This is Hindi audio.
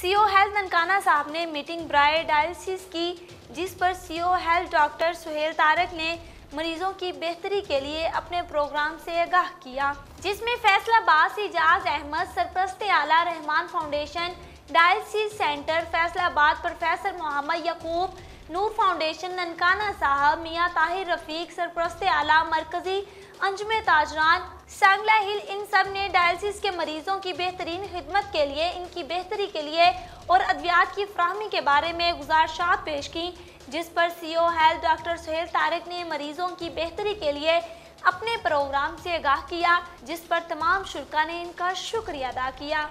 सीओ हेल्थ ननकाना साहब ने मीटिंग ब्राय डायलिसिस की, जिस पर CO health doctor Suhail Tariq ने मरीजों की बेहतरी के लिए अपने प्रोग्राम से आगाह किया, जिसमें Faisalabad Ijaz Ahmad सरप्रस्त Ala Rehman foundation, dialysis centre Faisalabad, professor Mohammad Yaqub, Noor foundation Nankana Sahib, Mian Tahir Rafiq सरप्रस्त आला मरकजी अंजुम ताजरान, सांगला हिल, इन सबने डायलिसिस के मरीजों की बेहतरीन खिदमत के लिए, इनकी बेहतरी के लिए और अद्वियात की फ्राहमी के बारे में गुजारशात पेश की, जिस पर C O health doctor Suhail Tariq ने मरीजों की बेहतरी के लिए अपने प्रोग्राम से आगाह किया, जिस पर तमाम शुरा ने इनका शुक्रिया अदा किया।